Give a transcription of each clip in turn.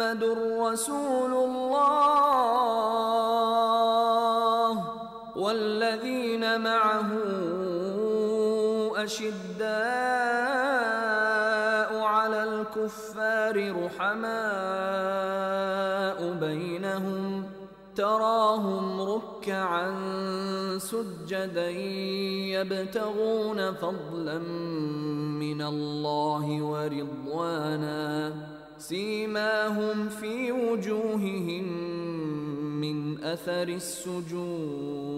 محمد رسول الله والذين معه أشداء على الكفار رحماء بينهم تراهم ركعا سجدا يبتغون فضلا من الله ورضوانا سيماهم في وجوههم من أثر السجود.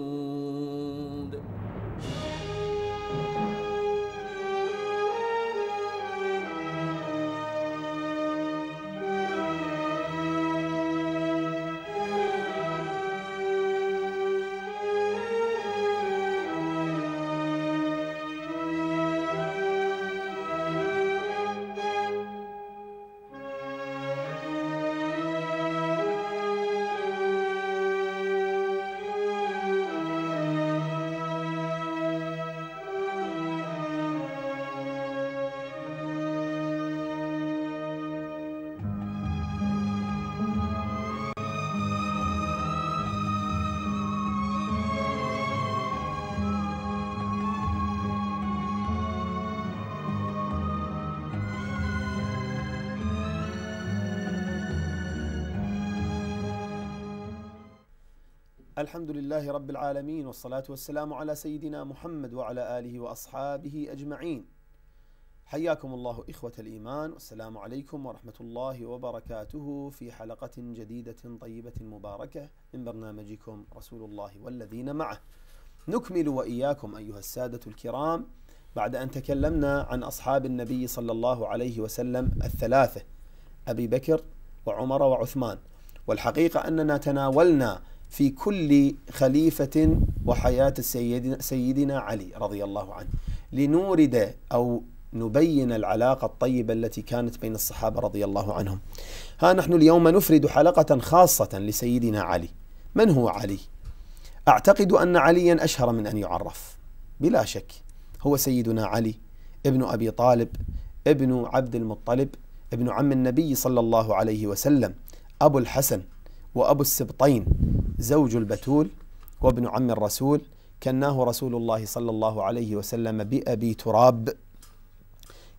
الحمد لله رب العالمين والصلاة والسلام على سيدنا محمد وعلى آله وأصحابه أجمعين. حياكم الله إخوة الإيمان والسلام عليكم ورحمة الله وبركاته في حلقة جديدة طيبة مباركة من برنامجكم رسول الله والذين معه. نكمل وإياكم أيها السادة الكرام بعد أن تكلمنا عن أصحاب النبي صلى الله عليه وسلم الثلاثة أبي بكر وعمر وعثمان. والحقيقة أننا تناولنا في كل خليفة وحياة سيدنا علي رضي الله عنه. لنورد أو نبين العلاقة الطيبة التي كانت بين الصحابة رضي الله عنهم. ها نحن اليوم نفرد حلقة خاصة لسيدنا علي. من هو علي؟ أعتقد أن عليا أشهر من أن يعرف. بلا شك هو سيدنا علي ابن أبي طالب ابن عبد المطلب ابن عم النبي صلى الله عليه وسلم أبو الحسن وأبو السبطين زوج البتول وابن عم الرسول كناه رسول الله صلى الله عليه وسلم بأبي تراب.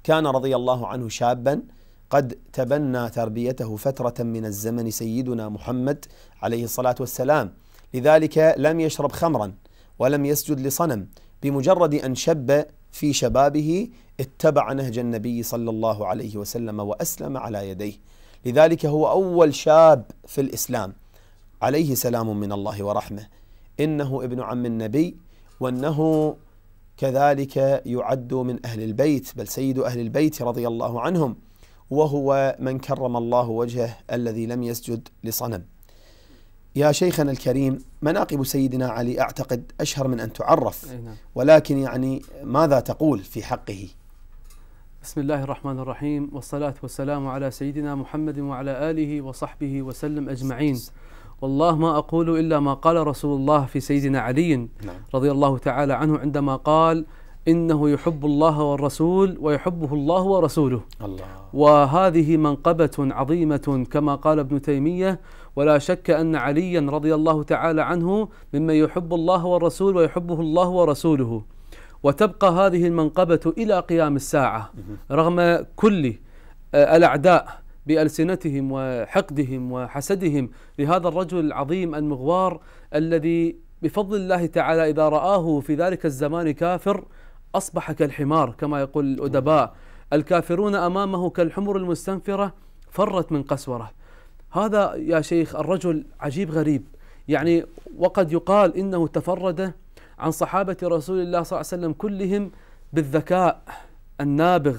كان رضي الله عنه شابا قد تبنى تربيته فترة من الزمن سيدنا محمد عليه الصلاة والسلام. لذلك لم يشرب خمرا ولم يسجد لصنم بمجرد أن شب في شبابه اتبع نهج النبي صلى الله عليه وسلم وأسلم على يديه. لذلك هو أول شاب في الإسلام عليه سلام من الله ورحمة إنه ابن عم النبي وأنه كذلك يعد من أهل البيت بل سيد أهل البيت رضي الله عنهم وهو من كرم الله وجهه الذي لم يسجد لصنم. يا شيخنا الكريم مناقب سيدنا علي أعتقد أشهر من أن تعرف نعم. ولكن يعني ماذا تقول في حقه؟ بسم الله الرحمن الرحيم والصلاة والسلام على سيدنا محمد وعلى آله وصحبه وسلم أجمعين. والله ما أقول إلا ما قال رسول الله في سيدنا علي نعم. رضي الله تعالى عنه عندما قال إنه يحب الله والرسول ويحبه الله ورسوله. الله. وهذه منقبة عظيمة كما قال ابن تيمية ولا شك أن عليا رضي الله تعالى عنه ممن يحب الله والرسول ويحبه الله ورسوله. وتبقى هذه المنقبة إلى قيام الساعة رغم كل آه، الأعداء بألسنتهم وحقدهم وحسدهم لهذا الرجل العظيم المغوار الذي بفضل الله تعالى إذا رآه في ذلك الزمان كافر أصبح كالحمار كما يقول الأدباء. الكافرون أمامه كالحمر المستنفرة فرت من قسورة. هذا يا شيخ الرجل عجيب غريب. يعني وقد يقال إنه تفرد عن صحابة رسول الله صلى الله عليه وسلم كلهم بالذكاء النابغ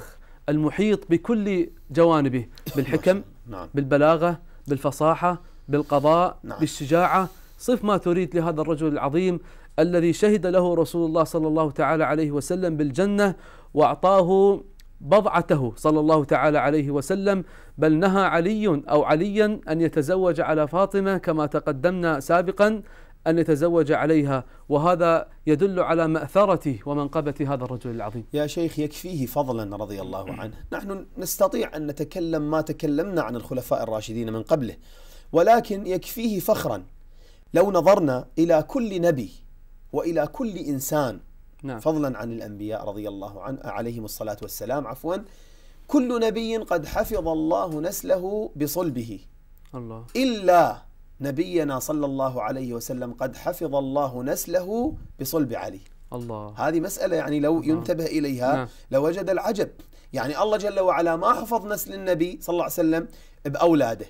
المحيط بكل جوانبه بالحكم نعم. بالبلاغة بالفصاحة بالقضاء نعم. بالشجاعة. صف ما تريد لهذا الرجل العظيم الذي شهد له رسول الله صلى الله تعالى عليه وسلم بالجنة وأعطاه بضعته صلى الله تعالى عليه وسلم. بل نهى علي أو عليا أن يتزوج على فاطمة كما تقدمنا سابقا. أن يتزوج عليها وهذا يدل على مأثرة ومنقبة هذا الرجل العظيم. يا شيخ يكفيه فضلا رضي الله عنه. نحن نستطيع أن نتكلم ما تكلمنا عن الخلفاء الراشدين من قبله ولكن يكفيه فخرا. لو نظرنا إلى كل نبي وإلى كل إنسان نعم. فضلا عن الأنبياء رضي الله عن عليهم الصلاة والسلام عفوا كل نبي قد حفظ الله نسله بصلبه. الله. إلا نبينا صلى الله عليه وسلم قد حفظ الله نسله بصلب علي. الله. هذه مسألة يعني لو ينتبه إليها نعم. لوجد العجب. يعني الله جل وعلا ما حفظ نسل النبي صلى الله عليه وسلم بأولاده.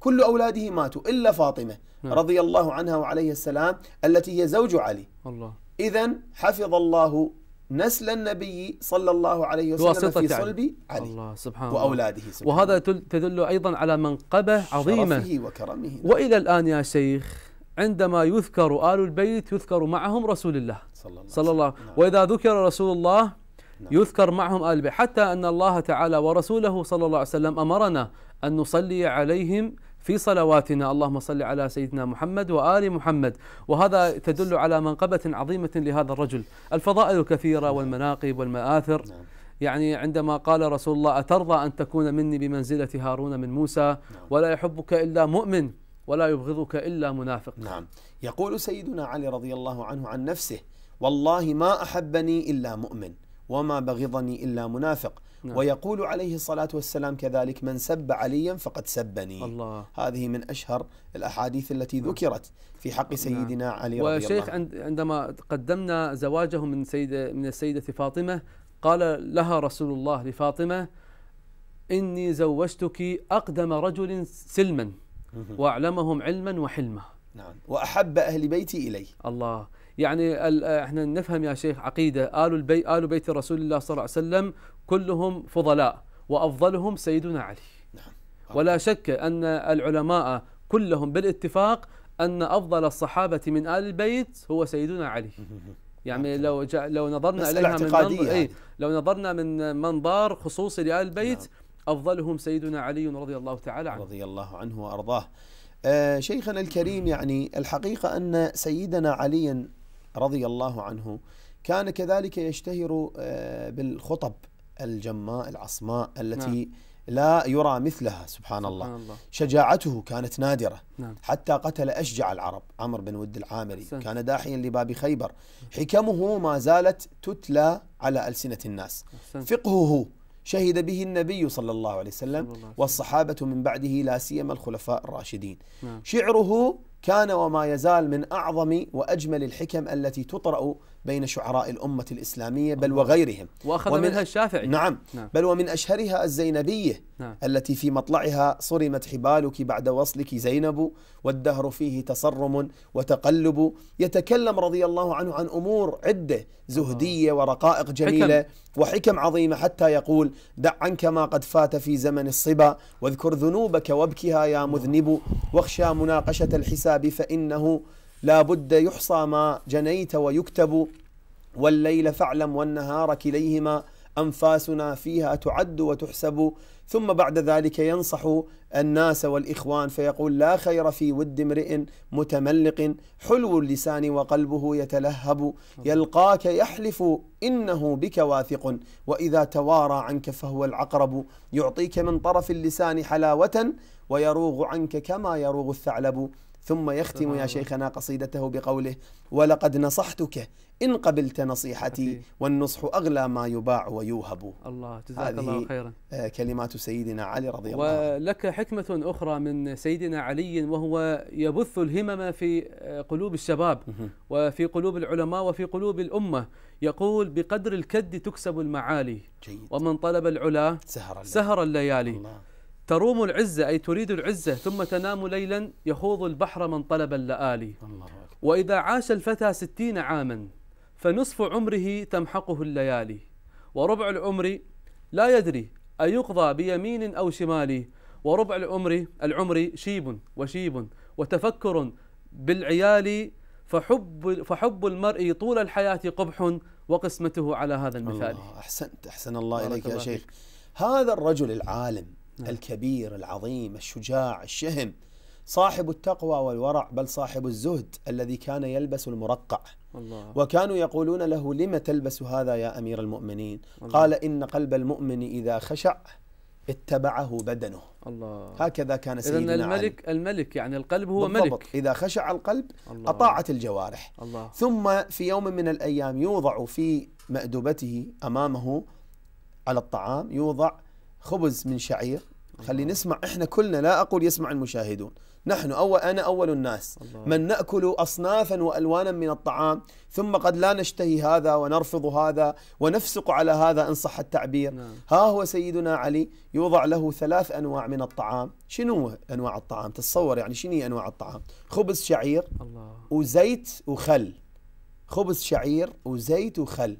كل أولاده ماتوا إلا فاطمة نعم. رضي الله عنها وعليه السلام التي هي زوج علي. الله. إذا حفظ الله نسل النبي صلى الله عليه وسلم في علي. صلب علي الله سبحان الله وأولاده سبحانه. وهذا تدل أيضا على منقبة عظيمة. شرفه وكرمه. وإلى الآن يا شيخ عندما يذكر آل البيت يذكر معهم رسول الله. صلى الله صلى الله. نعم. وإذا ذكر رسول الله نعم. يذكر معهم آل البيت. حتى أن الله تعالى ورسوله صلى الله عليه وسلم أمرنا أن نصلي عليهم في صلواتنا اللهم صل على سيدنا محمد وآل محمد. وهذا تدل على منقبة عظيمة لهذا الرجل. الفضائل كثيرة والمناقب والمآثر. نعم. يعني عندما قال رسول الله أترضى أن تكون مني بمنزلة هارون من موسى؟ ولا يحبك إلا مؤمن ولا يبغضك إلا منافق. نعم. يقول سيدنا علي رضي الله عنه عن نفسه والله ما أحبني إلا مؤمن وما بغضني إلا منافق. نعم. ويقول عليه الصلاة والسلام كذلك من سب عليا فقد سبني. الله. هذه من أشهر الأحاديث التي ذكرت في حق سيدنا علي رضي وشيخ الله عنه. عند عندما قدمنا زواجه من سيدة من السيدة فاطمة قال لها رسول الله لفاطمة إني زوجتك أقدم رجل سلما وأعلمهم علما وحلما. نعم. وأحب أهل بيتي إلي. الله. يعني ال- إحنا نفهم يا شيخ عقيدة. آل البيت آل بيت رسول الله صلى الله عليه وسلم كلهم فضلاء وأفضلهم سيدنا علي. نعم. ولا شك أن العلماء كلهم بالاتفاق أن أفضل الصحابة من آل البيت هو سيدنا علي. يعني لو جاء لو نظرنا إليها من منظر. أي لو نظرنا من منظار خصوصي لآل البيت أفضلهم سيدنا علي رضي الله تعالى عنه. رضي الله عنه وأرضاه. آه، شيخنا الكريم يعني الحقيقة أن سيدنا علي رضي الله عنه كان كذلك يشتهر آه، بالخطب الجماء العصماء التي لا يرى مثلها سبحان الله. سبحان الله. شجاعته كانت نادرة. نعم. حتى قتل أشجع العرب عمرو بن ود العامري. كان داحيا لباب خيبر. حكمه ما زالت تتلى على ألسنة الناس. فقهه شهد به النبي صلى الله عليه وسلم صلى الله عليه وسلم. والصحابة من بعده لا سيما الخلفاء الراشدين. نعم. شعره كان وما يزال من أعظم وأجمل الحكم التي تطرأ بين شعراء الأمة الإسلامية بل وغيرهم. وأخذ ومن- منها الشافعي. نعم. نعم. بل ومن أشهرها الزينبية نعم. التي في مطلعها صرمت حبالك بعد وصلك زينب والدهر فيه تصرم وتقلب. يتكلم رضي الله عنه عن أمور عدة زهدية ورقائق جميلة وحكم عظيمة حتى يقول دع عنك ما قد فات في زمن الصبا واذكر ذنوبك وابكها يا مذنب واخشى مناقشة الحساب فإنه لا بد يحصى ما جنيت ويكتب والليل فاعلم والنهار كليهما أنفاسنا فيها تعد وتحسب. ثم بعد ذلك ينصح الناس والإخوان فيقول لا خير في ود امرئ متملق حلو اللسان وقلبه يتلهب. يلقاك يحلف إنه بك واثق وإذا توارى عنك فهو العقرب. يعطيك من طرف اللسان حلاوة ويروغ عنك كما يروغ الثعلب. ثم يختم يا. شيخنا قصيدته بقوله ولقد نصحتك إن قبلت نصيحتي. والنصح أغلى ما يباع ويوهب الله جزاك الله خيرا آه، كلمات سيدنا علي رضي الله عنه ولك حكمة أخرى من سيدنا علي وهو يبث الهمم في قلوب الشباب. وفي قلوب العلماء وفي قلوب الأمة يقول بقدر الكد تكسب المعالي جيد ومن طلب العلا سهر الليل. سهر الليالي الله تروم العزة أي تريد العزة ثم تنام ليلا يخوض البحر من طلب اللآلي وإذا عاش الفتى ستين عاما فنصف عمره تمحقه الليالي. وربع العمر لا يدري أيقضى بيمين أو شمال وربع العمر العمر شيب وشيب وتفكر بالعيال فحب فحب المرء طول الحياة قبح وقسمته على هذا المثال. الله أحسنت أحسن الله إليك يا شيخ. هذا الرجل العالم. الكبير العظيم الشجاع الشهم صاحب التقوى والورع بل صاحب الزهد الذي كان يلبس المرقع. الله. وكانوا يقولون له لم تلبس هذا يا أمير المؤمنين؟ الله. قال إن قلب المؤمن إذا خشع اتبعه بدنه. الله. هكذا كان سيدنا علي. الملك الملك يعني القلب هو بالضبط. ملك. إذا خشع القلب الله. أطاعت الجوارح. الله. ثم في يوم من الأيام يوضع في مأدبته أمامه على الطعام يوضع خبز من شعير خلي نسمع إحنا كلنا لا أقول يسمع المشاهدون. نحن أول أنا أول الناس. الله. من نأكل أصنافا وألوانا من الطعام ثم قد لا نشتهي هذا ونرفض هذا ونفسق على هذا إن صح التعبير. نعم. ها هو سيدنا علي يوضع له ثلاث أنواع من الطعام. شنو أنواع الطعام؟ تتصور يعني شنو هي أنواع الطعام؟ خبز شعير الله. وزيت وخل. خبز شعير وزيت وخل.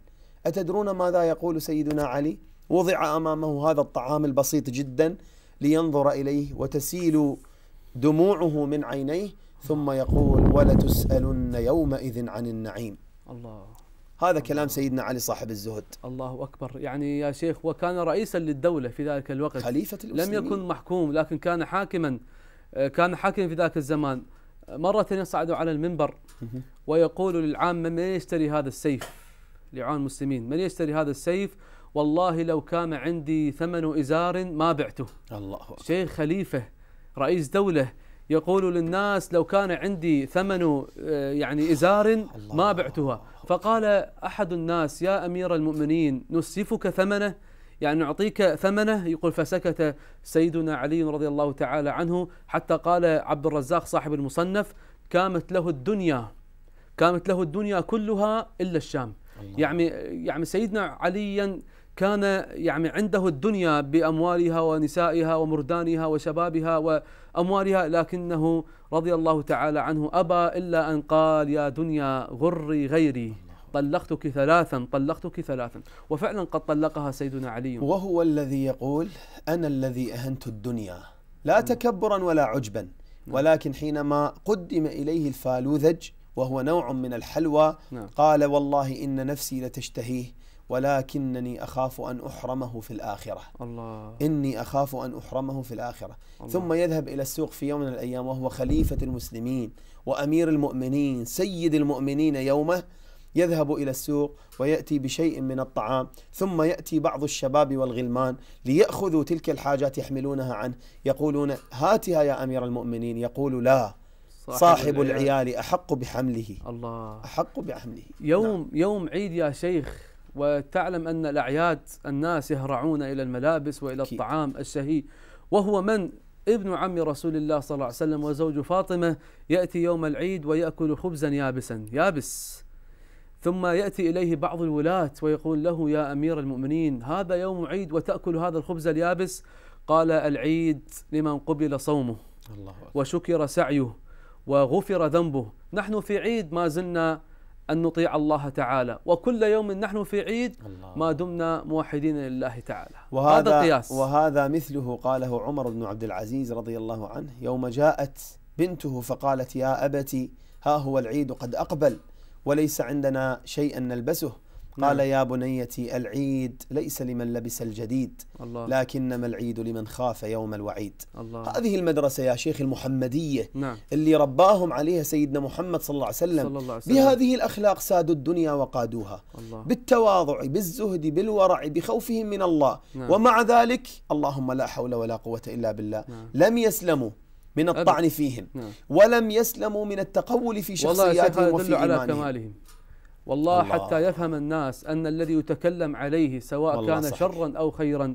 أتدرون ماذا يقول سيدنا علي؟ وضع أمامه هذا الطعام البسيط جدا. لينظر إليه وتسيل دموعه من عينيه ثم يقول ولتسألن يومئذ عن النعيم. الله. هذا كلام سيدنا علي صاحب الزهد. الله أكبر. يعني يا شيخ وكان رئيسا للدولة في ذلك الوقت. خليفة لم المسلمين يكن محكوم لكن كان حاكما آه، كان حاكما في ذاك الزمان. مرة يصعد على المنبر. ويقول للعامة من يشتري هذا السيف؟ لعان المسلمين. من يشتري هذا السيف؟ والله لو كان عندي ثمن إزار ما بعته. الله أكبر. شيخ خليفة رئيس دولة يقول للناس لو كان عندي ثمن آه، يعني إزار ما بعتها. فقال أحد الناس يا أمير المؤمنين نسفك ثمنه؟ يعني نعطيك ثمنه؟ يقول فسكت سيدنا علي رضي الله تعالى عنه حتى قال عبد الرزاق صاحب المصنف كامت له الدنيا كانت له الدنيا كلها إلا الشام. يعني يعني سيدنا عليا كان يعني عنده الدنيا بأموالها ونسائها ومردانها وشبابها وأموالها لكنه رضي الله تعالى عنه أبى إلا أن قال يا دنيا غري غيري طلقتك ثلاثا طلقتك ثلاثا. وفعلا قد طلقها سيدنا علي. وهو الذي يقول أنا الذي أهنت الدنيا لا تكبرا ولا عجبا. ولكن حينما قدم إليه الفالوذج وهو نوع من الحلوى نعم. قال والله إن نفسي لتشتهيه. ولكنني أخاف أن أحرمه في الآخرة. الله. إني أخاف أن أحرمه في الآخرة. الله. ثم يذهب إلى السوق في يوم من الأيام وهو خليفة المسلمين وأمير المؤمنين سيد المؤمنين يومه. يذهب إلى السوق ويأتي بشيء من الطعام. ثم يأتي بعض الشباب والغلمان ليأخذوا تلك الحاجات يحملونها عنه. يقولون هاتها يا أمير المؤمنين. يقول لا. صاحب العيال. أحق بحمله. الله. أحق بحمله. يوم يوم عيد يا شيخ. وتعلم أن الأعياد الناس يهرعون إلى الملابس أكيد. الطعام الشهي وهو من؟ ابن عم رسول الله صلى الله عليه وسلم وزوج فاطمة. يأتي يوم العيد ويأكل خبزا يابسا يابس. ثم يأتي إليه بعض الولاة ويقول له يا أمير المؤمنين هذا يوم عيد وتأكل هذا الخبز اليابس؟ قال العيد لمن قبل صومه. الله. وشكر سعيه وغفر ذنبه. نحن في عيد ما زلنا أن نطيع الله تعالى. وكل يوم نحن في عيد الله. ما دمنا موحدين لله تعالى. هذا وهذا قياس. وهذا مثله قاله عمر بن عبد العزيز رضي الله عنه يوم جاءت بنته فقالت يا أبتي ها هو العيد قد أقبل وليس عندنا شيئا نلبسه. قال نعم. يا بنيتي العيد ليس لمن لبس الجديد الله. لكنما العيد لمن خاف يوم الوعيد. الله. هذه المدرسة يا شيخ المحمدية نعم. اللي رباهم عليها سيدنا محمد صلى الله عليه وسلم. صلى الله عليه وسلم. بهذه الأخلاق سادوا الدنيا وقادوها. الله. بالتواضع بالزهد بالورع بخوفهم من الله. نعم. ومع ذلك اللهم لا حول ولا قوة إلا بالله. نعم. لم يسلموا من الطعن فيهم. نعم. ولم يسلموا من التقول في والله شخصياتهم هذا وفي يدل على إيمانهم. كمالهم. والله الله. حتى يفهم الناس أن الذي يتكلم عليه سواء كان صحيح. شرا أو خيرا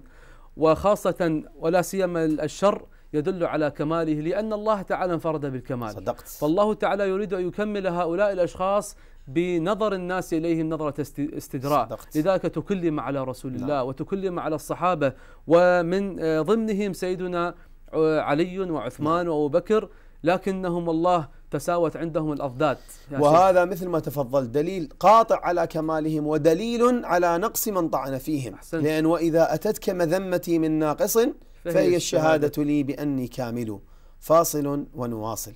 وخاصة ولا سيما الشر يدل على كماله لأن الله تعالى انفرد بالكمال صدقت فالله تعالى يريد أن يكمل هؤلاء الأشخاص بنظر الناس إليهم نظرة است- استدراء صدقت. لذلك تكلم على رسول نعم. الله وتكلم على الصحابة ومن آه، ضمنهم سيدنا آه، علي وعثمان وأبو بكر لكنهم الله تساوت عندهم الأضداد يا شيخ. وهذا مثل ما تفضل دليل قاطع على كمالهم ودليل على نقص من طعن فيهم أحسنت. لأن وإذا أتتك مذمتي من ناقص فهي الشهادة لي بأني كامل فاصل ونواصل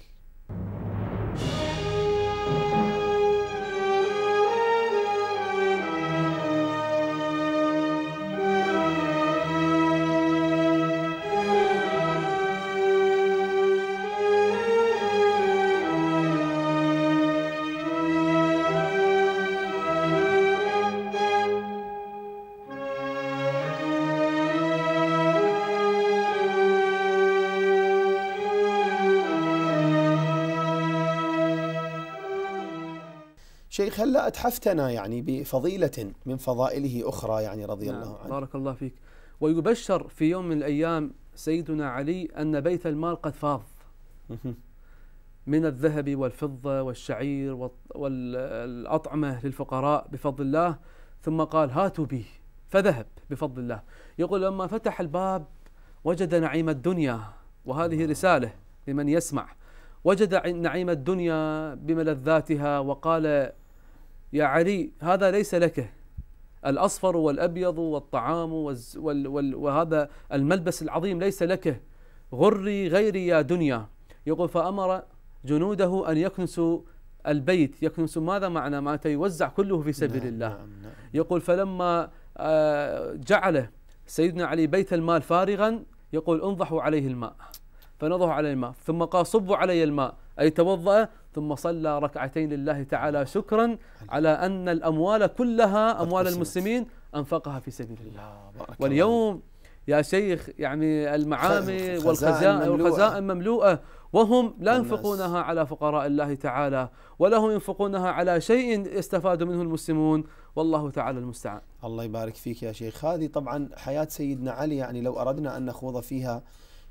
شيخ هلا أتحفتنا يعني بفضيلة من فضائله أخرى يعني رضي نعم، الله عنه. بارك الله فيك. ويبشر في يوم من الأيام سيدنا علي أن بيت المال قد فاض. من الذهب والفضة والشعير والأطعمة للفقراء بفضل الله ثم قال هاتوا بي فذهب بفضل الله. يقول لما فتح الباب وجد نعيم الدنيا وهذه رسالة لمن يسمع. وجد نعيم الدنيا بملذاتها وقال يا علي هذا ليس لك. الأصفر والأبيض والطعام والز- وال وال وهذا الملبس العظيم ليس لك. غري غيري يا دنيا. يقول فأمر جنوده أن يكنسوا البيت. يكنسوا ماذا معنى؟ ما يوزع كله في سبيل نعم، الله. نعم نعم. يقول فلما آه، جعل سيدنا علي بيت المال فارغا يقول انضحوا عليه الماء. فنضحوا عليه الماء. ثم قال صبوا علي الماء. أي توضأ ثم صلى ركعتين لله تعالى شكرا على أن الأموال كلها أموال. المسلمين أنفقها في سبيل الله. واليوم يا شيخ يعني المعامل خزائن والخزائن مملوءة. والخزائن مملوءة. وهم لا. ينفقونها على فقراء الله تعالى ولا هم ينفقونها على شيء يستفاد منه المسلمون. والله تعالى المستعان. الله يبارك فيك يا شيخ. هذه طبعا حياة سيدنا علي يعني لو أردنا أن نخوض فيها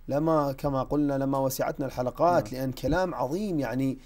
لما كما قلنا لما وسعتنا الحلقات لأن كلام عظيم. يعني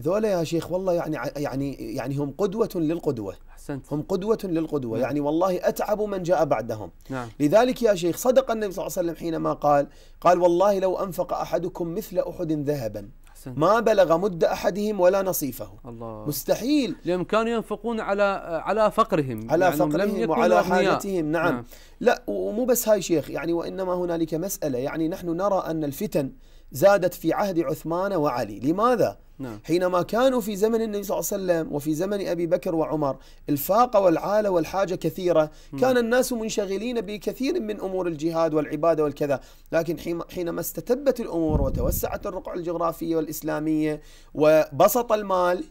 ذولا يا شيخ والله يعني يعني يعني هم قدوة للقدوة. أحسنت. هم قدوة للقدوة. نعم. يعني والله أتعب من جاء بعدهم. نعم. لذلك يا شيخ صدق النبي صلى الله عليه وسلم حينما قال قال والله لو أنفق أحدكم مثل أحد ذهبا أحسنت. ما بلغ مد أحدهم ولا نصيفه. الله. مستحيل. لأنهم كانوا ينفقون على على فقرهم على يعني فقرهم وعلى. حاجتهم. نعم. لا ومو بس هاي شيخ يعني وإنما هنالك مسألة يعني نحن نرى أن الفتن زادت في عهد عثمان وعلي. لماذا؟ نعم. حينما كانوا في زمن النبي صلى الله عليه وسلم وفي زمن أبي بكر وعمر الفاقة والعالة والحاجة كثيرة كان الناس منشغلين بكثير من أمور الجهاد والعبادة والكذا. لكن حين- حينما استتبت الأمور وتوسعت الرقعة الجغرافية والإسلامية وبسط المال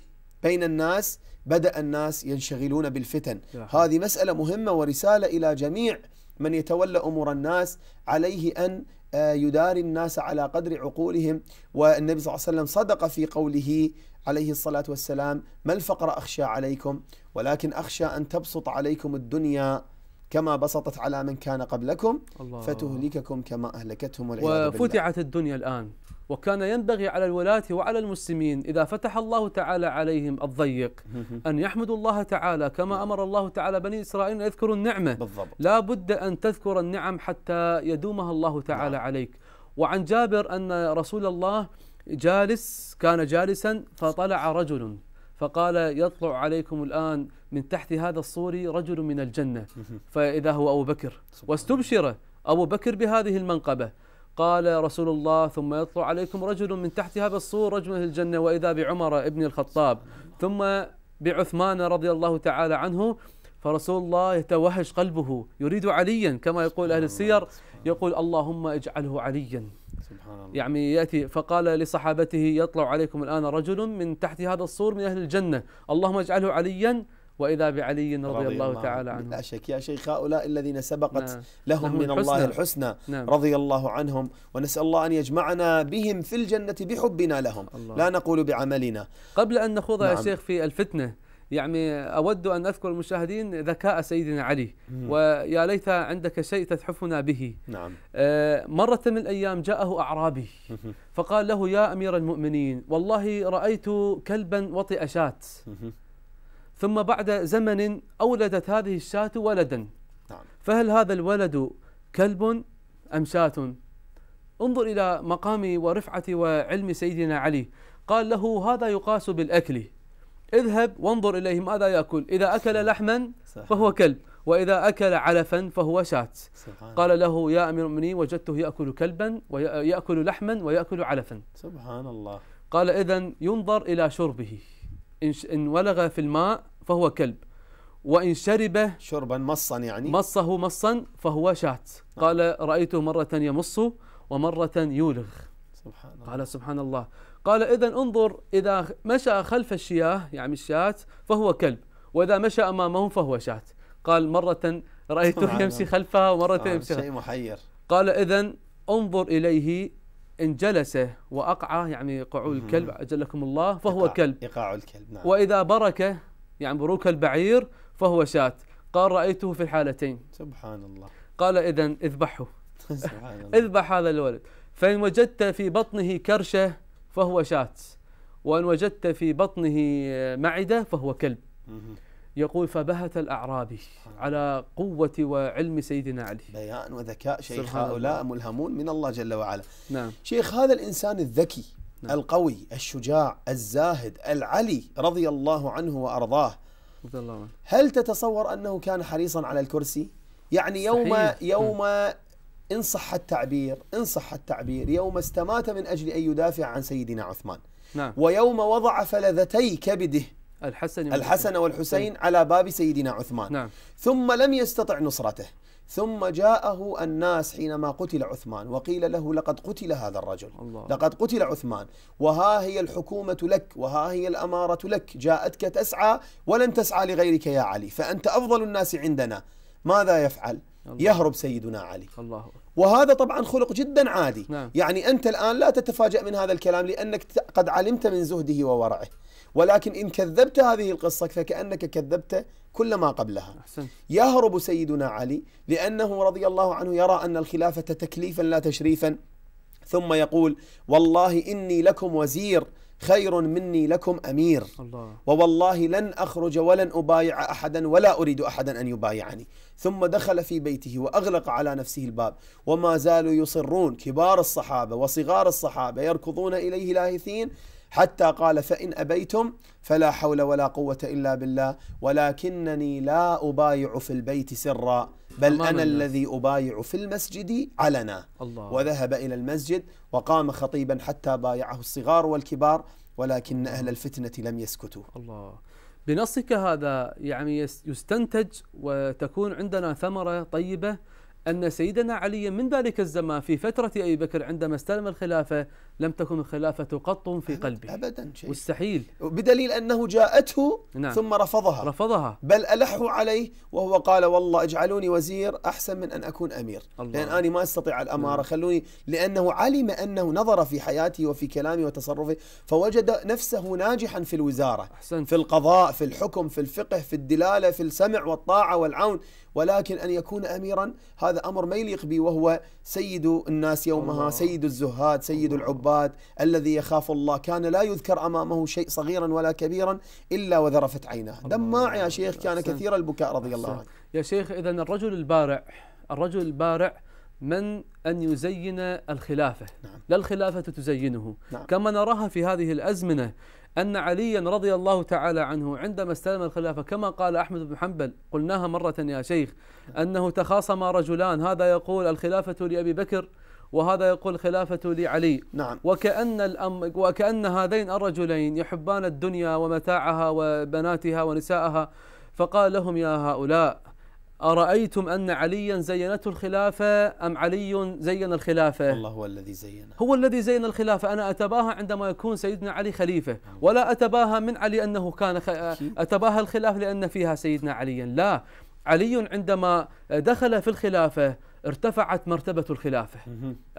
بين الناس بدأ الناس ينشغلون بالفتن. هذه مسألة مهمة ورسالة إلى جميع من يتولى أمور الناس عليه أن آه، يداري الناس على قدر عقولهم. والنبي صلى الله عليه وسلم صدق في قوله عليه الصلاة والسلام ما الفقر أخشى عليكم ولكن أخشى أن تبسط عليكم الدنيا كما بسطت على من كان قبلكم الله. فتهلككم كما أهلكتهم والعياذ بالله. وفتحت الدنيا الآن. وكان ينبغي على الولاة وعلى المسلمين إذا فتح الله تعالى عليهم الضيق أن يحمدوا الله تعالى كما أمر الله تعالى بني إسرائيل أن يذكروا النعمة. بالضبط. لا بد أن تذكر النعم حتى يدومها الله تعالى نعم. عليك. وعن جابر أن رسول الله جالس كان جالسا فطلع رجل فقال يطلع عليكم الآن من تحت هذا السور رجل من الجنة. فإذا هو أبو بكر. واستبشر أبو بكر بهذه المنقبة. قال رسول الله ثم يطلع عليكم رجل من تحت هذا السور رجل من الجنة وإذا بعمر ابن الخطاب. ثم بعثمان رضي الله تعالى عنه فرسول الله يتوهج قلبه يريد عليا كما يقول أهل السير يقول اللهم اجعله عليا. سبحان الله. يعني يأتي فقال لصحابته يطلع عليكم الآن رجل من تحت هذا السور من أهل الجنة. اللهم اجعله عليا. وإذا بعلي رضي, الله تعالى عنه. لا شك يا شيخ هؤلاء الذين سبقت نعم. لهم من الله الحسنى. نعم. رضي الله عنهم ونسأل الله أن يجمعنا بهم في الجنة بحبنا لهم. الله. لا نقول بعملنا. قبل أن نخوض يا نعم. شيخ في الفتنة يعني أود أن أذكر المشاهدين ذكاء سيدنا علي ويا ليت عندك شيء تتحفنا به. نعم. آه، مرة من الأيام جاءه أعرابي فقال له يا أمير المؤمنين والله رأيت كلبا وطئ شاة. ثم بعد زمن أولدت هذه الشاة ولدا. نعم. فهل هذا الولد كلب أم شاة؟ انظر إلى مقام ورفعة وعلم سيدنا علي. قال له هذا يقاس بالأكل. اذهب وانظر إليه ماذا يأكل. إذا أكل لحما فهو كلب وإذا أكل علفا فهو شاة. سبحان قال له يا أمير المؤمنين وجدته يأكل كلبا ويأكل لحما ويأكل علفا. سبحان الله. قال إذا ينظر إلى شربه. إن, ولغ في الماء فهو كلب. وإن شرب شربا مصا يعني. مصه مصا فهو شاة. قال رأيته مرة يمص ومرة يولغ. سبحان الله. قال سبحان الله. قال إذا انظر إذا مشى خلف الشياه يعني الشاة فهو كلب. وإذا مشى أمامهم فهو شاة. قال مرة رأيته يمشي. خلفها ومرة آه، يمشي شيء محير. قال إذا انظر إليه إن جلس وأقع يعني قعود الكلب أجلكم الله فهو إيقاع- كلب. إيقاع الكلب نعم. وإذا برك يعني بروك البعير فهو شاة. قال رأيته في الحالتين. سبحان الله. قال إذا اذبحه. سبحان الله. اذبح هذا الولد. فإن وجدت في بطنه كرشة فهو شاة. وإن وجدت في بطنه معدة فهو كلب. يقول فبهت الأعرابي على قوة وعلم سيدنا علي. بيان وذكاء شيخ هؤلاء الله. ملهمون من الله جل وعلا. نعم. شيخ هذا الإنسان الذكي نعم. القوي الشجاع الزاهد العلي رضي الله عنه وأرضاه. رضي الله عنه. هل تتصور أنه كان حريصا على الكرسي؟ يعني يوم صحيح. يوم إن صح التعبير إن صح التعبير يوم استمات من أجل أن يدافع عن سيدنا عثمان. نعم. ويوم وضع فلذتي كبده الحسن الحسن والحسين على باب سيدنا عثمان. نعم. ثم لم يستطع نصرته. ثم جاءه الناس حينما قتل عثمان وقيل له لقد قتل هذا الرجل. الله. لقد قتل عثمان. وها هي الحكومة لك وها هي الأمارة لك. جاءتك تسعى ولن تسعى لغيرك يا علي فأنت أفضل الناس عندنا. ماذا يفعل؟ الله. يهرب سيدنا علي. الله وهذا طبعا خلق جدا عادي. نعم. يعني أنت الآن لا تتفاجأ من هذا الكلام لأنك قد علمت من زهده وورعه. ولكن إن كذبت هذه القصة فكأنك كذبت كل ما قبلها. أحسنت. يهرب سيدنا علي لأنه رضي الله عنه يرى أن الخلافة تكليفا لا تشريفا ثم يقول والله إني لكم وزير خير مني لكم أمير. الله. ووالله لن أخرج ولن أبايع أحدا ولا أريد أحدا أن يبايعني. ثم دخل في بيته وأغلق على نفسه الباب. وما زالوا يصرون. كبار الصحابة وصغار الصحابة يركضون إليه لاهثين حتى قال فإن أبيتم فلا حول ولا قوة إلا بالله ولكنني لا أبايع في البيت سرا بل أنا. الذي أبايع في المسجد علنا. الله. وذهب إلى المسجد وقام خطيبا حتى بايعه الصغار والكبار ولكن أهل الفتنة لم يسكتوا. الله. بنصك هذا يعني يس- يستنتج وتكون عندنا ثمرة طيبة أن سيدنا علي من ذلك الزمان في فترة أبي بكر عندما استلم الخلافة لم تكن الخلافة قط في قلبه. أبدا شيء مستحيل بدليل أنه جاءته نعم. ثم رفضها. رفضها. بل ألحوا عليه وهو قال والله اجعلوني وزير أحسن من أن أكون أمير. الله. لأن أنا ما أستطيع الأمارة. نعم. خلوني لأنه علم أنه نظر في حياته وفي كلامه وتصرفه فوجد نفسه ناجحا في الوزارة. أحسنت. في القضاء في الحكم في الفقه في الدلالة في السمع والطاعة والعون. ولكن أن يكون أميرا هذا أمر ما يليق به وهو سيد الناس يومها. سيد الزهاد سيد. العباد الذي يخاف الله كان لا يذكر أمامه شيء صغيرا ولا كبيرا إلا وذرفت عيناه. دماع يا شيخ كان. كثير البكاء رضي الله. عنه يا شيخ إذا الرجل البارع الرجل البارع من أن يزين الخلافة نعم. لا الخلافة تزينه نعم. كما نراها في هذه الأزمنة أن عليا رضي الله تعالى عنه عندما استلم الخلافة كما قال أحمد بن حنبل قلناها مرة يا شيخ أنه تخاصم رجلان هذا يقول الخلافة لأبي بكر وهذا يقول الخلافة لعلي. نعم. وكأن الأم وكأن هذين الرجلين يحبان الدنيا ومتاعها وبناتها ونساءها فقال لهم يا هؤلاء أرأيتم أن عليا زينته الخلافة أم علي زين الخلافة؟ الله هو الذي زينه. هو الذي زين الخلافة. أنا أتباهى عندما يكون سيدنا علي خليفة ولا أتباهى من علي أنه كان خ... أتباهى الخلافة لأن فيها سيدنا عليا لا علي عندما دخل في الخلافة ارتفعت مرتبة الخلافة.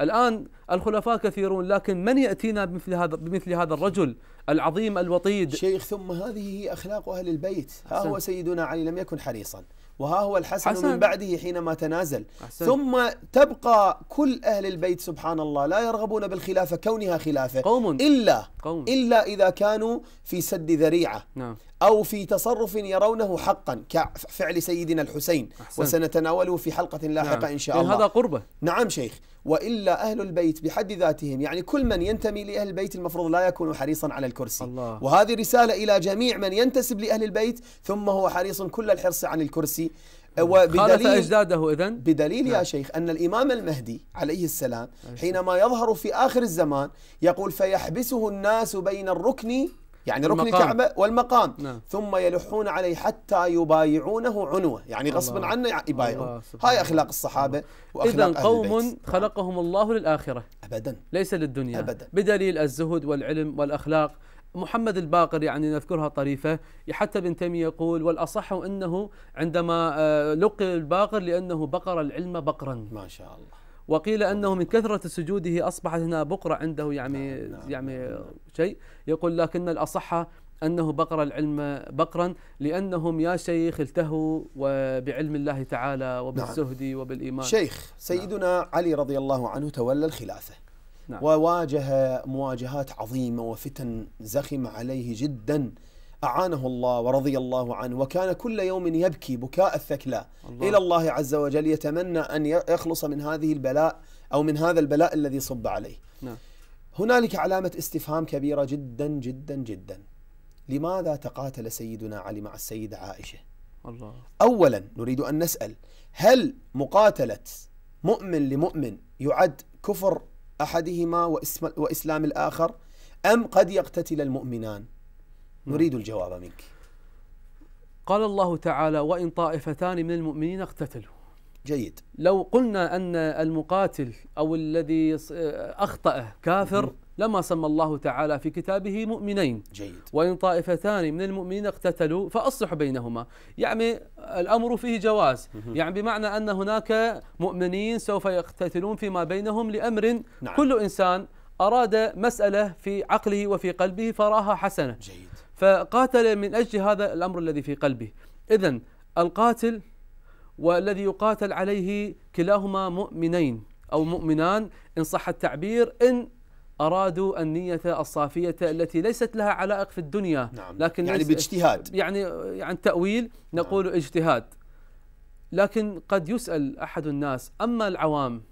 الآن الخلفاء كثيرون لكن من يأتينا بمثل هذا بمثل هذا الرجل العظيم الوطيد؟ شيخ ثم هذه هي أخلاق أهل البيت. ها. هو سيدنا علي لم يكن حريصا. وها هو الحسن حسن. من بعده حينما تنازل. أحسنت. ثم تبقى كل أهل البيت سبحان الله لا يرغبون بالخلافة كونها خلافة. قوم. إلا قوم. إلا إذا كانوا في سد ذريعة. نعم. أو في تصرف يرونه حقا كفعل سيدنا الحسين. أحسنت. وسنتناوله في حلقة لاحقة نعم. إن شاء الله. هذا قربة. نعم شيخ. وإلا أهل البيت بحد ذاتهم يعني كل من ينتمي لأهل البيت المفروض لا يكون حريصا على الكرسي. الله. وهذه رسالة إلى جميع من ينتسب لأهل البيت ثم هو حريص كل الحرص عن الكرسي. خالف وبدليل أجداده إذن؟ بدليل يا نعم. شيخ أن الإمام المهدي عليه السلام حينما يظهر في آخر الزمان يقول فيحبسه الناس بين الركن يعني ركن. الكعبة والمقام نعم. ثم يلحون عليه حتى يبايعونه عنوة يعني غصبا. عنه يبايعون الله سبحان هاي. أخلاق الصحابة إذا وأخلاق أهل قوم البيت. خلقهم الله للآخرة أبدا ليس للدنيا أبداً. بدليل الزهد والعلم والأخلاق محمد الباقر يعني نذكرها طريفة حتى ابن تيمية يقول والأصح أنه عندما آه، لقي الباقر لأنه بقر العلم بقرا ما شاء الله وقيل أنه من كثرة سجوده أصبحت هنا بقرة عنده يعني نعم، نعم، يعني نعم، نعم. شيء يقول لكن الأصح أنه بقر العلم بقرا لأنهم يا شيخ التهوا بعلم الله تعالى وبالزهد نعم. وبالإيمان شيخ سيدنا نعم. علي رضي الله عنه تولى الخلافة نعم. وواجه مواجهات عظيمة وفتن زخمة عليه جدا أعانه الله ورضي الله عنه وكان كل يوم يبكي بكاء الثكلى الله. إلى الله عز وجل يتمنى أن يخلص من هذه البلاء أو من هذا البلاء الذي صب عليه نعم. هنالك علامة استفهام كبيرة جدا جدا جدا لماذا تقاتل سيدنا علي مع السيدة عائشة الله. أولا نريد أن نسأل هل مقاتلة مؤمن لمؤمن يعد كفر أحدهما وإسلام الآخر أم قد يقتتل المؤمنان نريد الجواب منك. قال الله تعالى وإن طائفتان من المؤمنين اقتتلوا. جيد. لو قلنا أن المقاتل أو الذي أخطأ كافر لما سمى الله تعالى في كتابه مؤمنين. جيد. وإن طائفتان من المؤمنين اقتتلوا فأصلحوا بينهما. يعني الأمر فيه جواز. يعني بمعنى أن هناك مؤمنين سوف يقتتلون فيما بينهم لأمر. نعم. كل إنسان أراد مسألة في عقله وفي قلبه فراها حسنة. جيد. فقاتل من أجل هذا الأمر الذي في قلبه إذا القاتل والذي يقاتل عليه كلاهما مؤمنين أو مؤمنان إن صح التعبير إن أرادوا النية الصافية التي ليست لها علائق في الدنيا نعم. لكن يعني باجتهاد يعني يعني تأويل نقول نعم. اجتهاد لكن قد يسأل أحد الناس أما العوام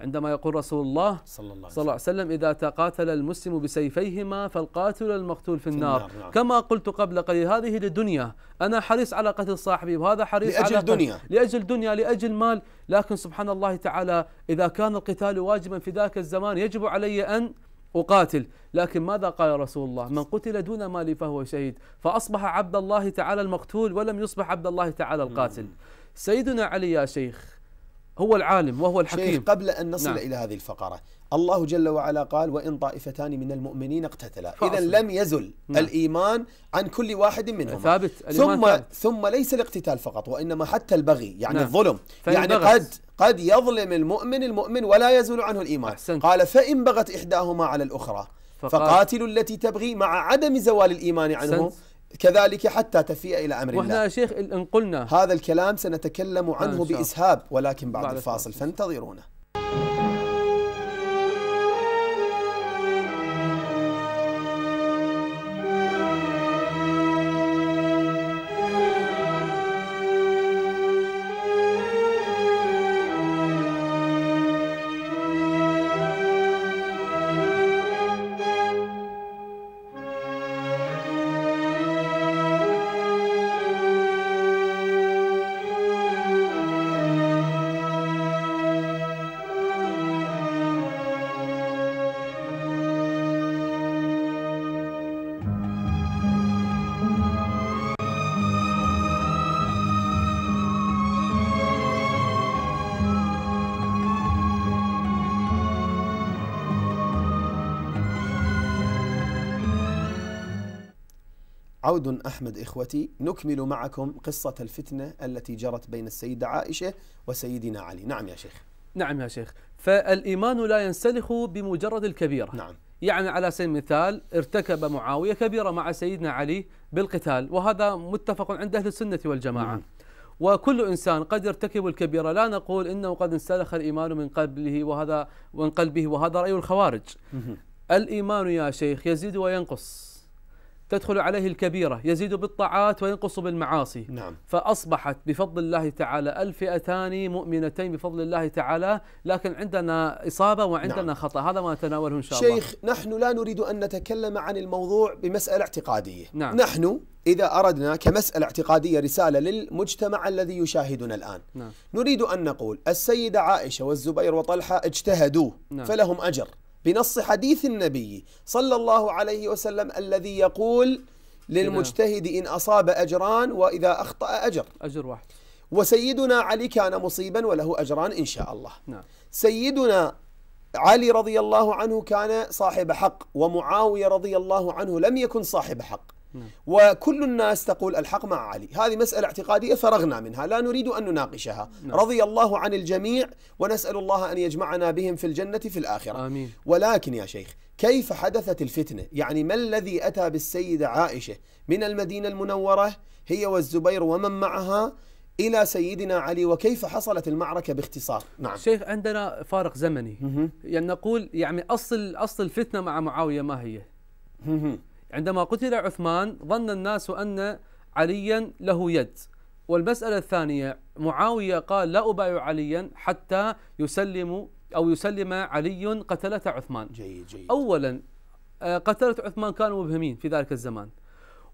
عندما يقول رسول الله صلى الله, صلى الله عليه وسلم إذا تقاتل المسلم بسيفيهما فالقاتل المقتول في النار, في النار نعم. كما قلت قبل قليل هذه للدنيا أنا حريص على قتل صاحبي وهذا حريص لأجل على دنيا. لأجل دنيا لأجل مال. لكن سبحان الله تعالى إذا كان القتال واجبا في ذاك الزمان يجب علي أن أقاتل. لكن ماذا قال رسول الله؟ من قتل دون مالي فهو شهيد. فأصبح عبد الله تعالى المقتول ولم يصبح عبد الله تعالى القاتل. سيدنا علي يا شيخ هو العالم وهو الحكيم شيخ قبل أن نصل نعم. إلى هذه الفقرة الله جل وعلا قال وإن طائفتان من المؤمنين اقتتلا إذا لم يزل نعم. الإيمان عن كل واحد منهم ثابت ثم ثابت. ثم ليس الاقتتال فقط وإنما حتى البغي يعني نعم. الظلم يعني قد قد يظلم المؤمن المؤمن ولا يزول عنه الإيمان أحسنت. قال فإن بغت إحداهما على الأخرى فقاتلوا التي تبغي مع عدم زوال الإيمان عنه أحسنت. كذلك حتى تفيء إلى أمر الله. يا شيخ إن قلنا هذا الكلام سنتكلم عنه بإسهاب ولكن بعد, بعد الفاصل. فانتظرونا. عود أحمد إخوتي نكمل معكم قصة الفتنة التي جرت بين السيدة عائشة وسيدنا علي. نعم يا شيخ. نعم يا شيخ. فالإيمان لا ينسلخ بمجرد الكبيرة. نعم. يعني على سبيل المثال ارتكب معاوية كبيرة مع سيدنا علي بالقتال وهذا متفق عند أهل السنة والجماعة. مم. وكل إنسان قد يرتكب الكبيرة. لا نقول إنه قد انسلخ الإيمان من قلبه وهذا من قلبه وهذا رأي الخوارج. مم. الإيمان يا شيخ يزيد وينقص. تدخل عليه الكبيرة يزيد بالطاعات وينقص بالمعاصي نعم. فأصبحت بفضل الله تعالى الفئتان مؤمنتين بفضل الله تعالى لكن عندنا إصابة وعندنا نعم. خطأ هذا ما نتناوله إن شاء شيخ الله شيخ نحن لا نريد أن نتكلم عن الموضوع بمسألة اعتقادية نعم. نحن إذا أردنا كمسألة اعتقادية رسالة للمجتمع الذي يشاهدنا الآن نعم. نريد أن نقول السيدة عائشة والزبير وطلحة اجتهدوا نعم. فلهم أجر بنص حديث النبي صلى الله عليه وسلم الذي يقول للمجتهد إن أصاب أجران وإذا أخطأ أجر أجر واحد وسيدنا علي كان مصيبا وله أجران إن شاء الله نعم. سيدنا علي رضي الله عنه كان صاحب حق ومعاوية رضي الله عنه لم يكن صاحب حق. وكل الناس تقول الحق مع علي. هذه مسألة اعتقادية فرغنا منها لا نريد أن نناقشها. نعم. رضي الله عن الجميع ونسأل الله أن يجمعنا بهم في الجنة في الآخرة. آمين. ولكن يا شيخ كيف حدثت الفتنة؟ يعني ما الذي أتى بالسيدة عائشة من المدينة المنورة هي والزبير ومن معها إلى سيدنا علي؟ وكيف حصلت المعركة باختصار؟ نعم. شيخ عندنا فارق زمني. يعني نقول يعني أصل أصل الفتنة مع معاوية ما هي. عندما قتل عثمان ظن الناس أن عليا له يد. والمسألة الثانية معاوية قال لا أبايع عليا حتى يسلم أو يسلم علي قتلة عثمان. جيد جيد. أولا آه، قتلة عثمان كانوا مبهمين في ذلك الزمان.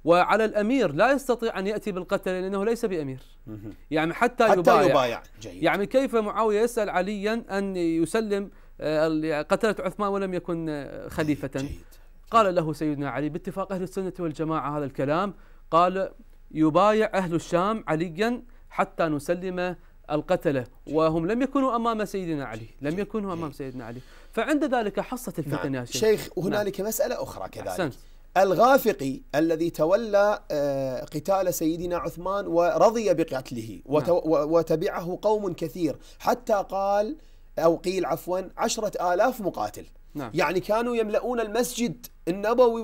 وعلى الأمير لا يستطيع أن يأتي بالقتل لأنه ليس بأمير. مهم. يعني حتى, حتى يبايع, يبايع. جيد. يعني كيف معاوية يسأل عليا أن يسلم آه، قتلة عثمان ولم يكن آه، خليفة؟ جيد. قال له سيدنا علي باتفاق أهل السنة والجماعة هذا الكلام قال يبايع أهل الشام عليا حتى نسلم القتلة وهم لم يكونوا أمام سيدنا علي لم يكونوا أمام سيدنا علي. فعند ذلك حصت الفتن نعم. يا شيخ. شيخ وهنالك مسألة أخرى كذلك. أحسنت. الغافقي الذي تولى آه، قتال سيدنا عثمان ورضي بقتله نعم. وتبعه قوم كثير حتى قال أو قيل عفوا عشرة آلاف مقاتل. نعم. يعني كانوا يملؤون المسجد النبوي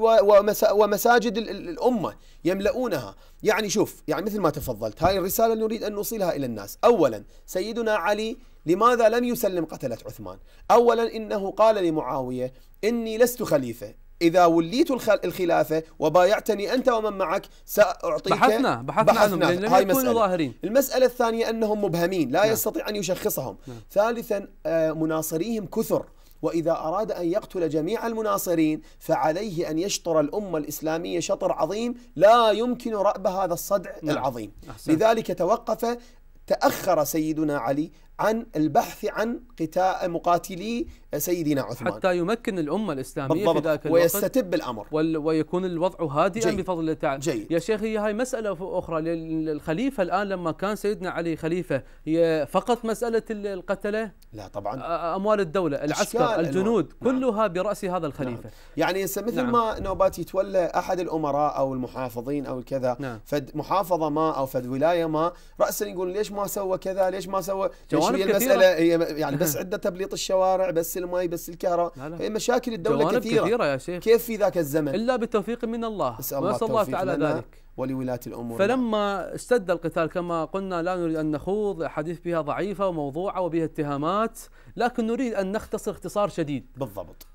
ومساجد ال- ال- الأمة يملؤونها. يعني شوف يعني مثل ما تفضلت هاي الرسالة نريد أن نوصلها إلى الناس. أولا سيدنا علي لماذا لم يسلم قتلة عثمان؟ أولا إنه قال لمعاوية إني لست خليفة. إذا وليت الخ- الخلافة وبايعتني أنت ومن معك سأعطيك بحثنا بحثنا عنهم لأن لم هاي مسألة. ظاهرين. المسألة الثانية أنهم مبهمين لا نعم. يستطيع أن يشخصهم. نعم. ثالثا آه، مناصريهم كثر. وإذا أراد أن يقتل جميع المناصرين فعليه أن يشطر الأمة الإسلامية شطر عظيم لا يمكن رأب هذا الصدع نعم. العظيم أحسنت. لذلك توقف تأخر سيدنا علي عن البحث عن قتال مقاتلي سيدنا عثمان. حتى يمكن الأمة الإسلامية في بالضبط. ذلك الوقت ويستتب الأمر. ويكون الوضع هادئا جيد. بفضل الله تعالى. جيد. يا شيخ هي هاي مسألة أخرى. لل- الخليفة الآن لما كان سيدنا علي خليفة هي فقط مسألة ال- القتلة؟ لا طبعا. أموال الدولة العسكر الجنود أنواع. كلها برأس هذا الخليفة. يعني هسه مثل نعم. ما نوبات يتولى أحد الأمراء أو المحافظين أو الكذا نعم. فد محافظة ما أو فد ولاية ما راسا يقول ليش ما سوى كذا؟ ليش ما سوى؟ جوانب هي كثيرة. المسألة هي يعني بس عنده تبليط الشوارع بس المي بس الكهرباء. هي مشاكل الدولة جوانب كثيرة, كثيرة يا شيخ. كيف في ذاك الزمن؟ إلا بتوفيق من الله. نسال الله الله تعالى ذلك. ولولاة الأمور. فلما اشتد القتال كما قلنا لا نريد أن نخوض حديث بها ضعيفة وموضوعة وبها اتهامات لكن نريد أن نختصر اختصار شديد. بالضبط.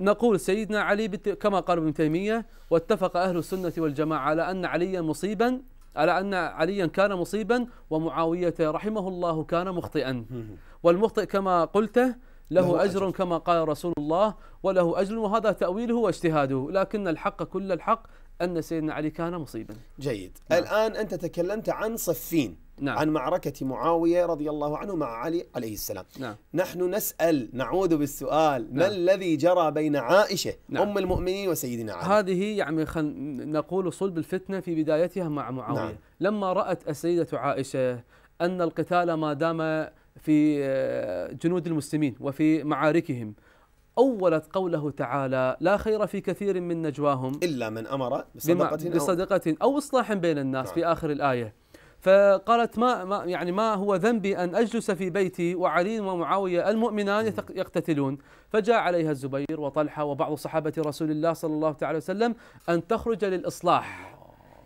نقول سيدنا علي. كما قال ابن تيمية واتفق أهل السنة والجماعة على أن عليا مصيبا على أن عليا كان مصيبا ومعاوية رحمه الله كان مخطئا. والمخطئ كما قلت له, له أجر. كما قال رسول الله وله أجر وهذا تأويله واجتهاده. لكن الحق كل الحق أن سيدنا علي كان مصيبا. جيد. نعم. الآن أنت تكلمت عن صفين. نعم عن معركة معاوية رضي الله عنه مع علي عليه السلام نعم نحن نسأل نعود بالسؤال ما نعم. الذي جرى بين عائشة نعم. أم المؤمنين وسيدنا علي هذه يعني خل نقول صلب الفتنة في بدايتها مع معاوية نعم. لما رأت السيدة عائشة أن القتال ما دام في آه، جنود المسلمين وفي معاركهم أولت قوله تعالى لا خير في كثير من نجواهم إلا من أمر بما- بصدقة أو بصدقة أو إصلاح بين الناس نعم. في آخر الآية فقالت ما, ما يعني ما هو ذنبي أن أجلس في بيتي وعلي ومعاوية المؤمنان يقتتلون. فجاء عليها الزبير وطلحة وبعض صحابة رسول الله صلى الله تعالى وسلم أن تخرج للإصلاح.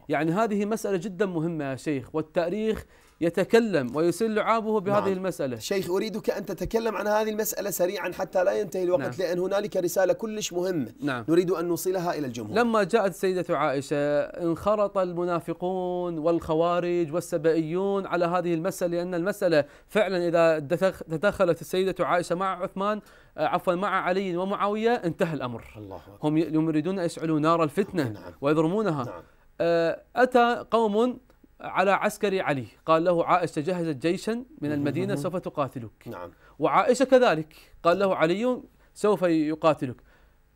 يعني هذه مسألة جدا مهمة يا شيخ والتاريخ يتكلم ويسل لعابه بهذه نعم. المسألة. شيخ أريدك أن تتكلم عن هذه المسألة سريعا حتى لا ينتهي الوقت نعم. لأن هنالك رسالة كلش مهمة نعم. نريد أن نوصلها إلى الجمهور. لما جاءت السيدة عائشة انخرط المنافقون والخوارج والسبائيون على هذه المسألة لأن المسألة فعلا إذا دخ- تدخلت السيدة عائشة مع عثمان آه، عفوا مع علي ومعاوية انتهى الأمر. الله أكبر. هم ي- هم يريدون أن يشعلوا نار الفتنة نعم. ويضرمونها. نعم. آه، أتى قوم على عسكر علي. قال له عائشة جهزت جيشا من المدينة سوف تقاتلك. نعم. وعائشة كذلك. قال له علي سوف يقاتلك.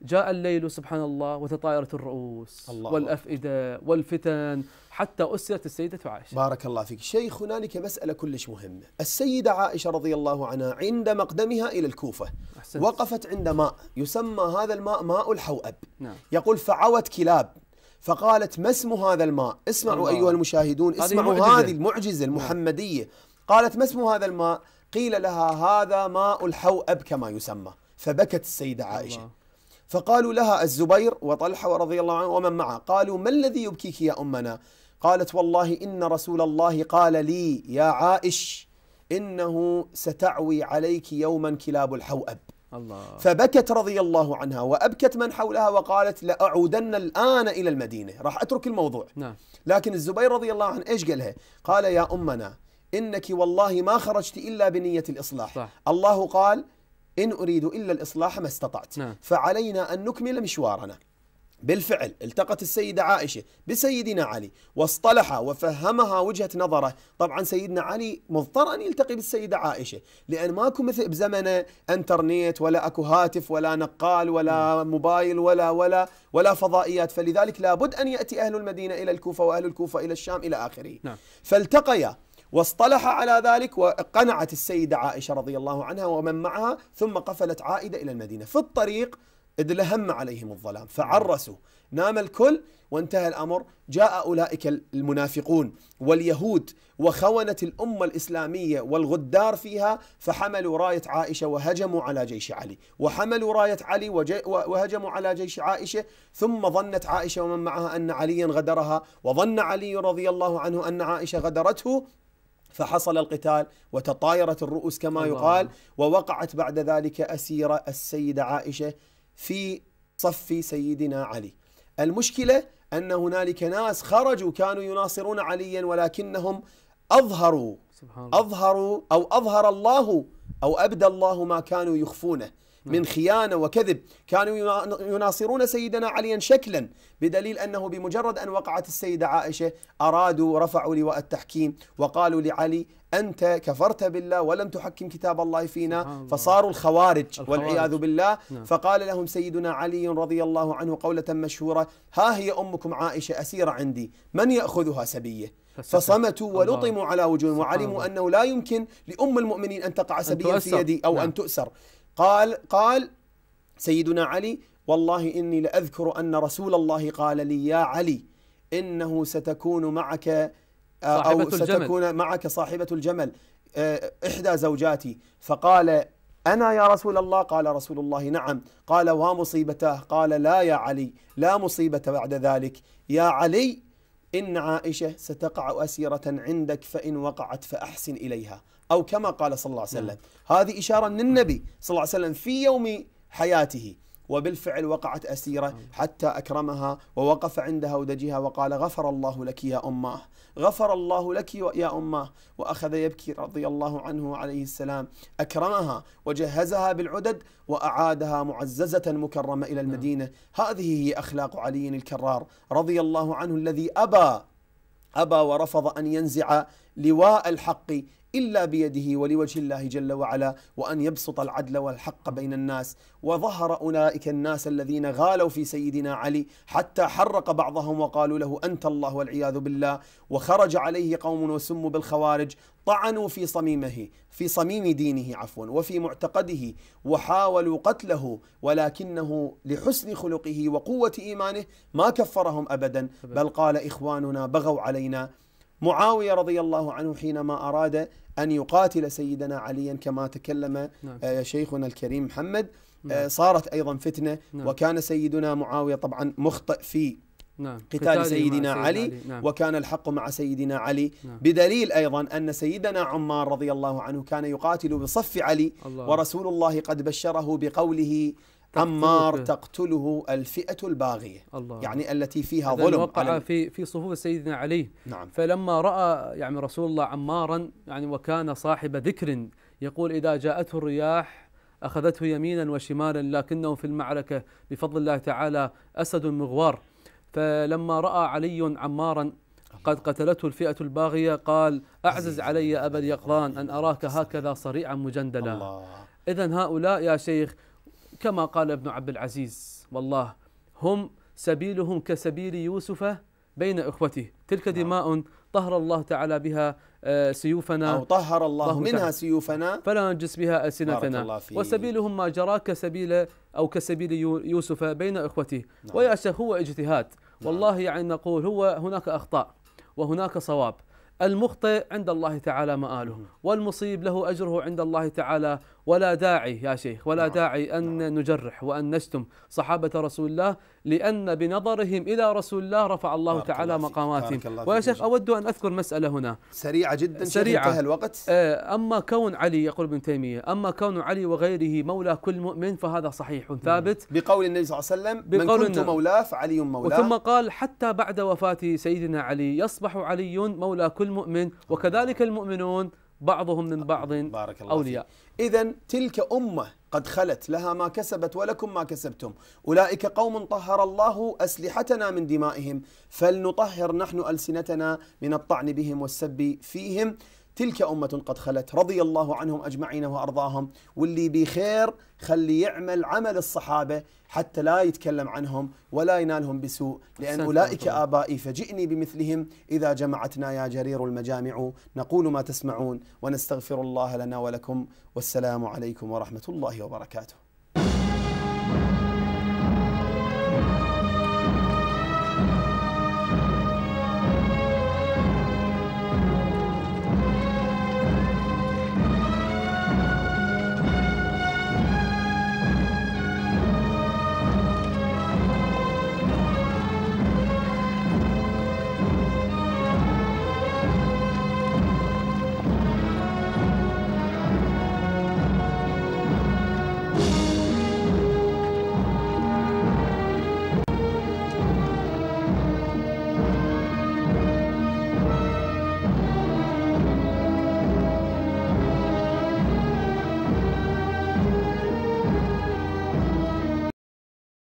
جاء الليل سبحان الله وتطايرت الرؤوس الله والأفئدة والفتن حتى أسرت السيدة عائشة. بارك الله فيك. شيخ هنالك مسألة كلش مهمة. السيدة عائشة رضي الله عنها عند مقدمها إلى الكوفة أحسنت. وقفت عند ماء يسمى هذا الماء ماء الحوأب. نعم. يقول فعوت كلاب. فقالت ما اسم هذا الماء؟ اسمعوا الله. أيها المشاهدون اسمعوا. هذه المعجزة المحمدية. قالت ما اسم هذا الماء؟ قيل لها هذا ماء الحوأب كما يسمى. فبكت السيدة عائشة. الله. فقالوا لها الزبير وطلحة رضي الله عنه ومن معه. قالوا ما الذي يبكيك يا أمنا؟ قالت والله إن رسول الله قال لي يا عائش إنه ستعوي عليك يوما كلاب الحوأب الله. فبكت رضي الله عنها وأبكت من حولها وقالت لأعودن الآن إلى المدينة. راح أترك الموضوع. نعم. لكن الزبير رضي الله عنه إيش قالها؟ قال يا أمنا إنك والله ما خرجت إلا بنية الإصلاح. صح. الله قال إن أريد إلا الإصلاح ما استطعت. نعم. فعلينا أن نكمل مشوارنا. بالفعل التقت السيدة عائشة بسيدنا علي واصطلح وفهمها وجهة نظره. طبعا سيدنا علي مضطر أن يلتقي بالسيدة عائشة لأن ماكو مثل بزمنه إنترنت ولا أكو هاتف ولا نقال ولا موبايل ولا ولا ولا فضائيات. فلذلك لابد أن يأتي أهل المدينة إلى الكوفة وأهل الكوفة إلى الشام إلى آخره. نعم. فالتقيا واصطلح على ذلك وقنعت السيدة عائشة رضي الله عنها ومن معها ثم قفلت عائدة إلى المدينة. في الطريق إذ لهم عليهم الظلام. فعرسوا نام الكل وانتهى الأمر. جاء أولئك المنافقون واليهود وخونة الأمة الإسلامية والغدار فيها فحملوا راية عائشة وهجموا على جيش علي. وحملوا راية علي وهجموا على جيش عائشة. ثم ظنت عائشة ومن معها أن عليا غدرها. وظن علي رضي الله عنه أن عائشة غدرته. فحصل القتال وتطايرت الرؤوس كما. يقال. ووقعت بعد ذلك أسيرة السيدة عائشة. في صف سيدنا علي. المشكلة أن هنالك ناس خرجوا كانوا يناصرون عليا ولكنهم أظهروا سبحان الله. أظهروا أو أظهر الله أو أبدى الله ما كانوا يخفونه. من خيانة وكذب كانوا ينا- يناصرون سيدنا عليا شكلا بدليل أنه بمجرد أن وقعت السيدة عائشة أرادوا رفعوا لواء التحكيم وقالوا لعلي أنت كفرت بالله ولم تحكم كتاب الله فينا. فصاروا الخوارج. والعياذ بالله نعم. فقال لهم سيدنا علي رضي الله عنه قولة مشهورة ها هي أمكم عائشة أسيرة عندي من يأخذها سبية فسكت. فصمتوا. ولطموا على وجوههم وعلموا. أنه لا يمكن لأم المؤمنين أن تقع سبيا في. يدي أو نعم. أن تؤسر قال قال سيدنا علي والله إني لأذكر أن رسول الله قال لي يا علي إنه ستكون معك آه، صاحبة أو الجمل. ستكون معك صاحبة الجمل آه، إحدى زوجاتي. فقال أنا يا رسول الله؟ قال رسول الله نعم. قال ومصيبته قال لا يا علي لا مصيبة بعدذلك يا علي إن عائشة ستقع أسيرة عندك فإن وقعت فأحسن إليها. أو كما قال صلى الله عليه وسلم. هذه إشارة من النبي صلى الله عليه وسلم في يوم حياته. وبالفعل وقعت أسيرة حتى أكرمها ووقف عند هودجها وقال غفر الله لك يا أماه غفر الله لك يا أماه وأخذ يبكي رضي الله عنه عليه السلام. أكرمها وجهزها بالعدد وأعادها معززة مكرمة إلى المدينة. هذه هي أخلاق علي الكرار رضي الله عنه الذي أبى أبى ورفض أن ينزع لواء الحق إلا بيده ولوجه الله جل وعلا وأن يبسط العدل والحق بين الناس. وظهر أولئك الناس الذين غالوا في سيدنا علي حتى حرق بعضهم وقالوا له أنت الله والعياذ بالله. وخرج عليه قوم وسموا بالخوارج طعنوا في صميمه في صميم دينه عفوا وفي معتقده وحاولوا قتله. ولكنه لحسن خلقه وقوة إيمانه ما كفرهم أبدا. بل قال إخواننا بغوا علينا. معاوية رضي الله عنه حينما أراد أن يقاتل سيدنا عليا كما تكلم نعم. آه، شيخنا الكريم محمد آه، نعم. صارت أيضا فتنة نعم. وكان سيدنا معاوية طبعا مخطئ في نعم قتال سيدنا علي نعم. وكان الحق مع سيدنا علي نعم. بدليل أيضا أن سيدنا عمار رضي الله عنه كان يقاتل بصف علي الله. ورسول الله قد بشره بقوله عمار. تقتله الفئة الباغية الله. يعني التي فيها ظلم. وقع في في صفوف سيدنا علي. نعم. فلما رأى يعني رسول الله عمارا يعني وكان صاحب ذكر يقول إذا جاءته الرياح أخذته يمينا وشمالا لكنه في المعركة بفضل الله تعالى أسد مغوار. فلما رأى علي عمارا قد قتلته الفئة الباغية قال أعزز علي أبا اليقظان أن أراك هكذا صريعا مجندلا. إذا هؤلاء يا شيخ كما قال ابن عبد العزيز والله هم سبيلهم كسبيل يوسف بين إخوته. تلك نعم. دماء طهر الله تعالى بها آه، سيوفنا. أو طهر الله الله منها تعالى. سيوفنا. فلا ننجس بها ألسنتنا. وسبيلهم ما جرى كسبيل أو كسبيل يو- يوسف بين إخوته. نعم. ويا شيخ هو اجتهاد. والله يعني نقول هو هناك أخطاء وهناك صواب. المخطئ عند الله تعالى مآله. والمصيب له أجره عند الله تعالى. ولا داعي يا شيخ ولا نعم. داعي أن نعم. نجرح وأن نشتم صحابة رسول الله لأن بنظرهم إلى رسول الله رفع الله تعالى. مقاماتهم ويا شيخ. أود أن أذكر مسألة هنا سريعة جدا سريعة. انتهى الوقت آه، أما كون علي يقول ابن تيمية أما كون علي وغيره مولى كل مؤمن فهذا صحيح ثابت بقول النبي صلى الله عليه وسلم من كنت. مولاه فعلي مولاه وثم قال حتى بعد وفاة سيدنا علي يصبح علي مولى كل مؤمن وكذلك المؤمنون بعضهم من بعض بارك الله أولياء. إذا تلك أمة قد خلت لها ما كسبت ولكم ما كسبتم. أولئك قوم طهر الله أسلحتنا من دمائهم فلنطهر نحن ألسنتنا من الطعن بهم والسب فيهم. تلك أمة قد خلت رضي الله عنهم أجمعين وأرضاهم واللي بخير خلي يعمل عمل الصحابة حتى لا يتكلم عنهم ولا ينالهم بسوء لأن أولئك. آبائي فجئني بمثلهم إذا جمعتنا يا جرير المجامع نقول ما تسمعون ونستغفر الله لنا ولكم والسلام عليكم ورحمة الله وبركاته